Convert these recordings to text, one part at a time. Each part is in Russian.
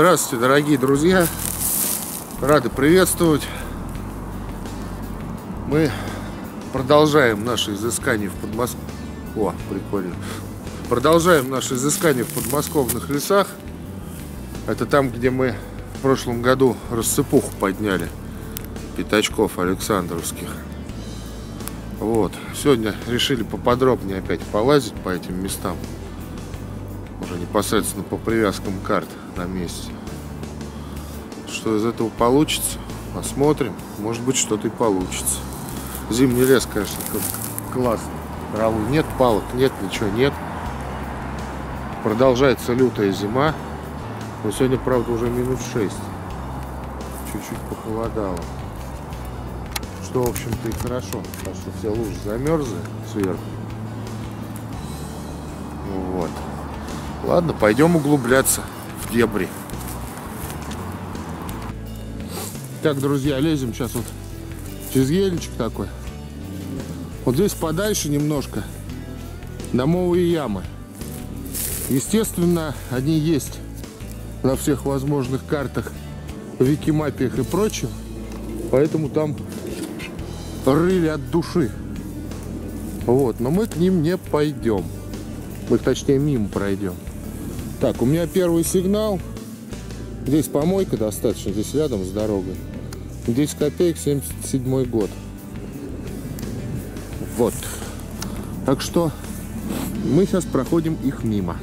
Здравствуйте, дорогие друзья! Рады приветствовать! Мы продолжаем наши изыскания в Подмосковье. О, прикольно. Продолжаем наши изыскания в подмосковных лесах. Это там, где мы в прошлом году рассыпуху подняли. Пятачков Александровских. Вот. Сегодня решили поподробнее опять полазить по этим местам. Уже непосредственно по привязкам карт на месте. Что из этого получится, посмотрим. Может быть, что-то и получится. Зимний лес, конечно, классный. Травы нет, палок нет, ничего нет. Продолжается лютая зима. Но сегодня, правда, уже минус 6. Чуть-чуть похолодало. Что, в общем-то, и хорошо. Потому что все лужи замерзли сверху. Вот. Ладно, пойдем углубляться в дебри. Так, друзья, лезем сейчас вот через ельничек такой. Вот здесь подальше немножко домовые ямы. Естественно, они есть на всех возможных картах, викимапиях и прочем. Поэтому там рыли от души. Вот, но мы к ним не пойдем. Мы, точнее, мимо пройдем. Так, у меня первый сигнал. Здесь помойка достаточно, здесь рядом с дорогой. 10 копеек, 77 год. Вот. Так что мы сейчас проходим их мимо.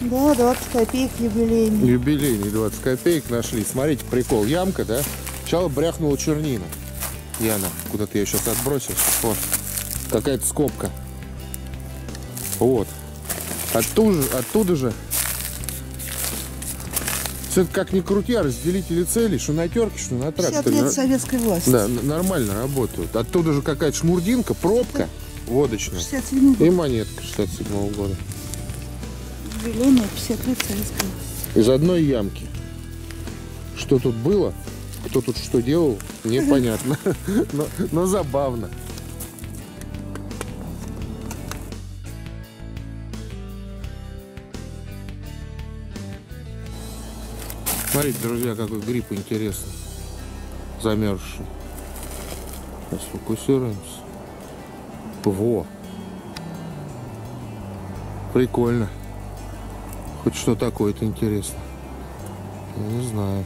Да, 20 копеек юбилейный. Юбилейный 20 копеек нашли. Смотрите, прикол. Ямка, да? Сначала бряхнула чернина. Яна, куда ты ее сейчас отбросишь? Вот. Какая-то скобка. Вот. Оттуда, оттуда же все как ни крути, а разделители целей, что на терке, что на тракторе. 50 лет советской власти. Да, нормально работают. Оттуда же какая-то шмурдинка, пробка водочная. 67 И монетка 67 -го года. Юбилейная 50 лет советской власти. Из одной ямки. Что тут было, кто тут что делал, непонятно. Но, но забавно. Смотрите, друзья, какой гриб интересный. Замерзший. Сейчас фокусируемся. Во! Прикольно. Хоть что такое-то интересно. Не знаю.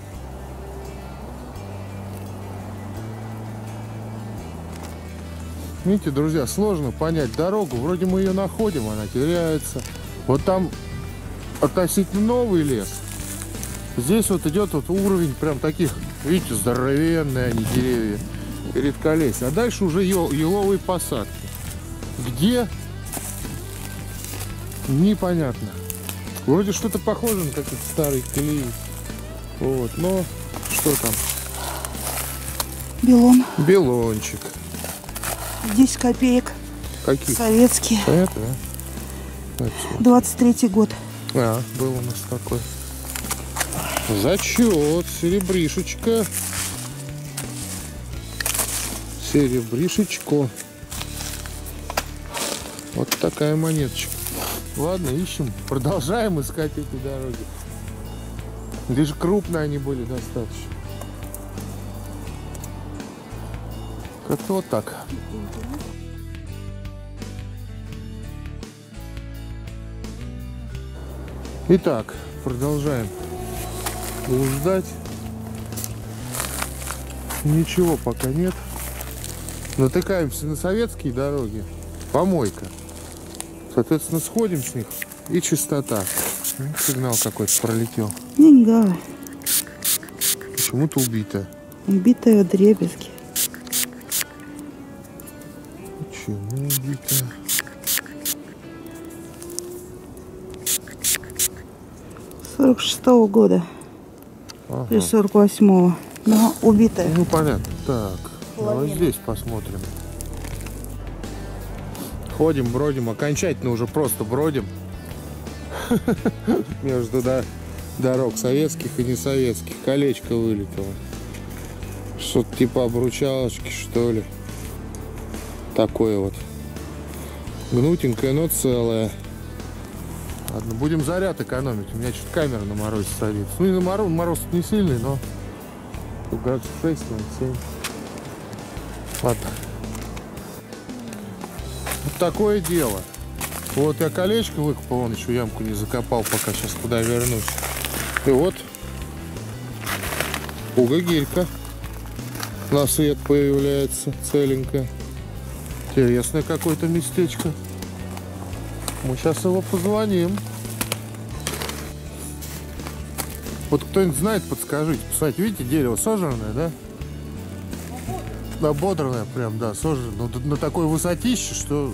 Видите, друзья, сложно понять дорогу. Вроде мы ее находим, она теряется. Вот там относительно новый лес. Здесь вот идет вот уровень прям таких, видите, здоровенные они деревья. Редколесье. А дальше уже ел, еловые посадки. Где? Непонятно. Вроде что-то похоже на какие-то старые колеи. Вот, но что там? Белон. Белончик. 10 копеек. Какие? Советские. Это, да? Это смотри. 23 год. А, был у нас такой. Зачет, серебришечка. Серебришечко. Вот такая монеточка. Ладно, ищем. Продолжаем искать эти дороги. Лишь крупные они были достаточно. Как-то вот так. Итак, продолжаем блуждать. Ничего пока нет. Натыкаемся на советские дороги. Помойка. Соответственно, сходим с них. И чистота. Ну, Сигнал какой-то пролетел. Деньга. Почему-то. Убитая в дребезги. Почему убито? Сорок шестого года. Ага. сорок восьмого. Но убитая. Ну понятно. Так, давай Половина. здесь посмотрим. Ходим, бродим, окончательно уже просто бродим. Между да, дорог советских и несоветских. Колечко вылетело. Что-то типа обручалочки, что ли. Такое вот. Гнутенькая, но целая. Ладно, будем заряд экономить. У меня что-то камера на морозе садится. Ну и на мороз, мороз не сильный, но тут градусов 6, 7. Ладно. Вот такое дело. Вот я колечко выкопал, он еще ямку не закопал, пока сейчас куда вернусь. И вот пуга-гирька на свет появляется целенькая. Интересное какое-то местечко. Мы сейчас его позвоним. Вот кто-нибудь знает, подскажите. Посмотрите, видите, дерево сожранное, да? Да, бодранное прям, да, сожранное. Но на такой высотище, что...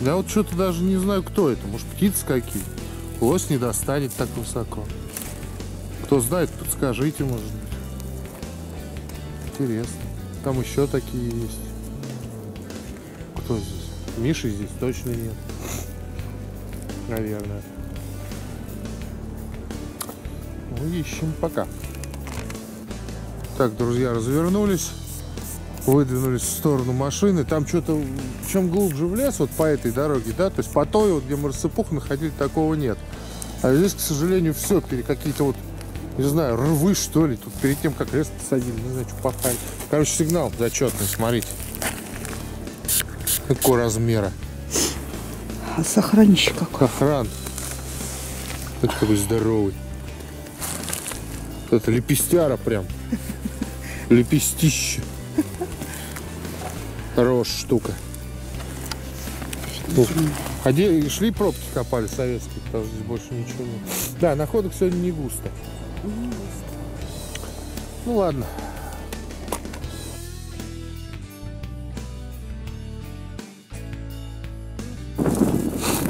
Я вот что-то даже не знаю, кто это. Может, птицы какие? Лось не достанет так высоко. Кто знает, подскажите, может быть. Интересно. Там еще такие есть. Кто здесь? Миши здесь точно нет. Наверное. Ну, ищем пока. Так, друзья, развернулись. Выдвинулись в сторону машины. Там что-то, чем глубже в лес, вот по этой дороге, да, то есть по той, вот, где мы рассыпух находили, такого нет. А здесь, к сожалению, все, какие-то вот, не знаю, рвы, что ли. Тут перед тем, как лес посадили, не знаю, что пахали. Короче, сигнал зачетный, смотрите. Какого размера? А сохранище какой. Охран. Это какой здоровый. Это лепестяра прям. Лепестище. Хорошая штука. Ух. А где шли пробки копали советские, потому что здесь больше ничего нет. Да, находок сегодня не густо. Ну ладно.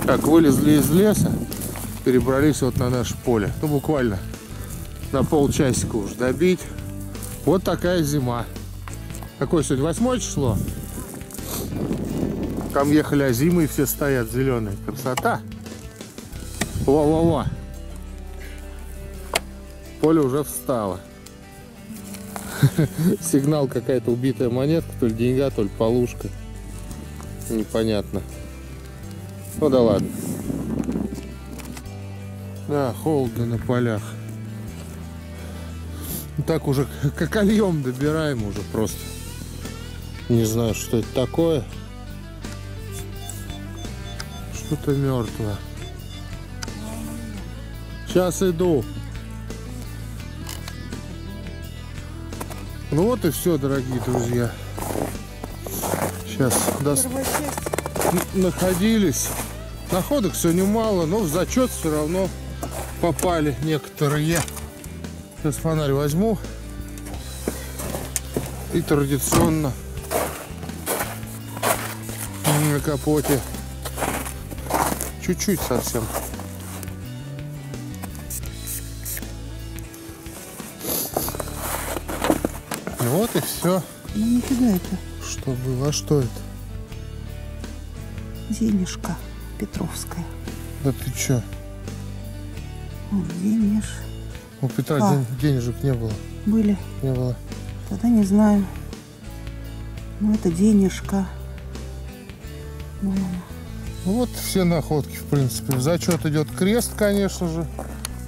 Так, вылезли из леса, перебрались вот на наше поле. Ну, буквально на полчасика уж добить. Вот такая зима. Какое сегодня? Восьмое число? Там ехали озимы, и все стоят зеленые. Красота. Во-во-во. Поле уже встало. Сигнал какая-то убитая монетка, то ли деньга, то ли полушка. Непонятно. Ну да ладно. Да, холодно на полях. Так уже как ольем добираем уже просто. Не знаю, что это такое. Что-то мертвое. Сейчас иду. Ну вот и все, дорогие друзья. Сейчас даст... находились. Находок сегодня мало, но в зачет все равно попали некоторые. Сейчас фонарь возьму. И традиционно на капоте чуть-чуть совсем. Вот и все. Ну нифига это. Что было? А что это? Денежка Петровская. Да ты чё? Денеж. У Петра А. ден- денежек не было. Были. Не было. Тогда не знаю. Ну это денежка. Ну, Ну вот все находки, в принципе. В зачет идет крест, конечно же,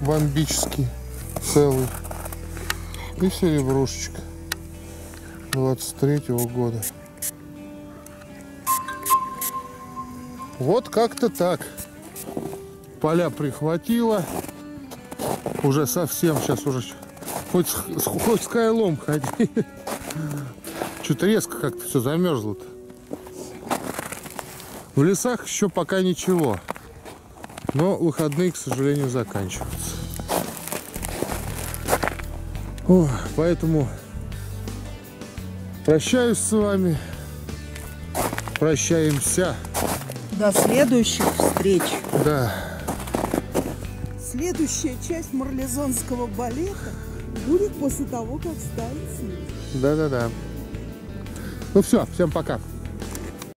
бомбический, целый. И серебрушечка 23 года. Вот как-то так. Поля прихватило. Уже совсем сейчас уже хоть, хоть с кайлом ходи. Что-то резко как-то все замерзло-то. В лесах еще пока ничего. Но выходные, к сожалению, заканчиваются. Ох, поэтому прощаюсь с вами. Прощаемся. До следующих встреч. Да. Следующая часть марлезонского балета будет после того, как станет снег. Да-да-да. Ну все, всем пока.